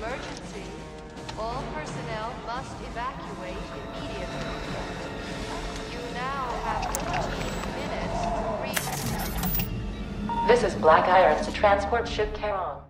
emergency. All personnel must evacuate immediately. You now have 15 minutes to reach. This is Black Irons to transport ship Charon.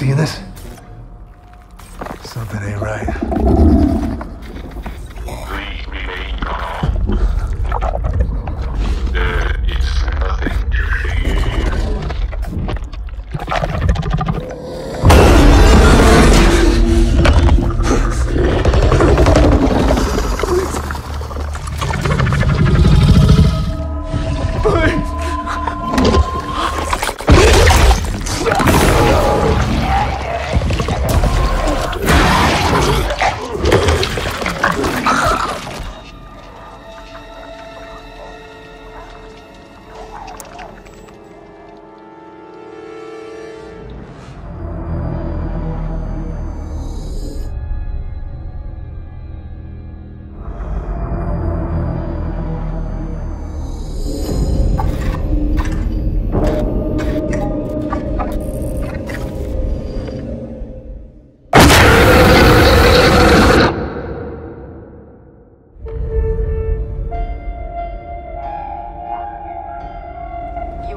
see you this?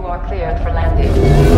You are cleared for landing.